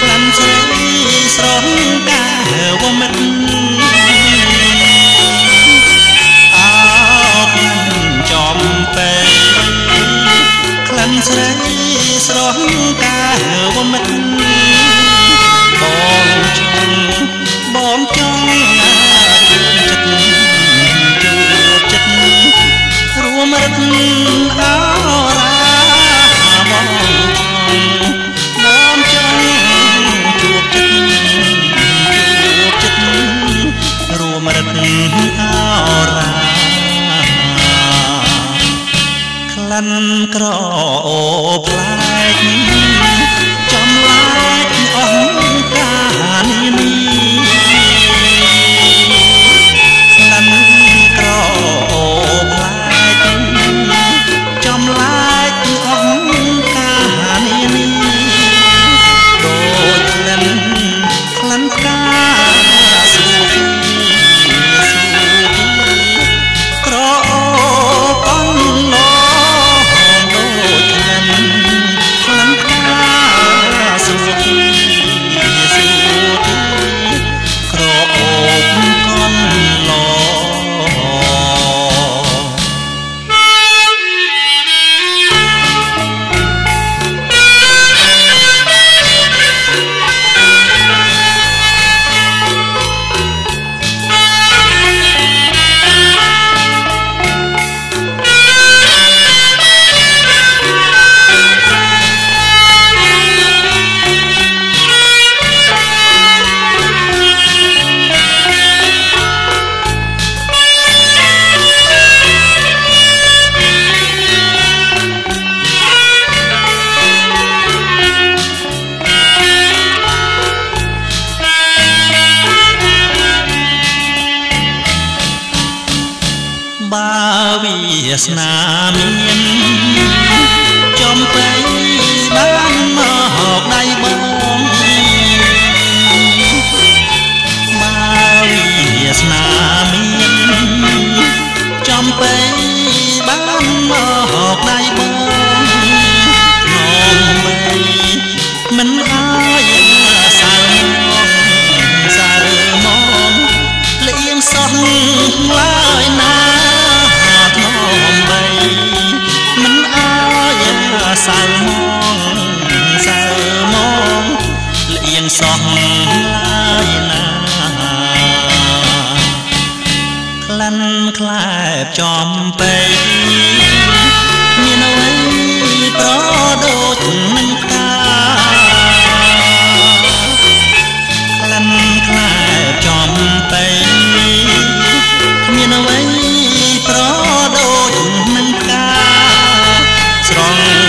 ប្រាំស្រីស្រងតាវមិត្តអោបចំពេក្លិនស្រីស្រងតាវមិត្តបងចង់បងចង់ អរ៉ាក្លិនក្រអូប្លែក Yes.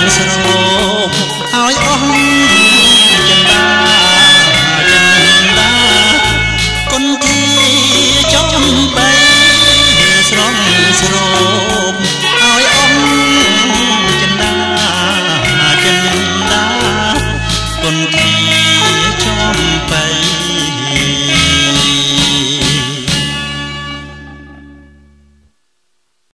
Nazareth.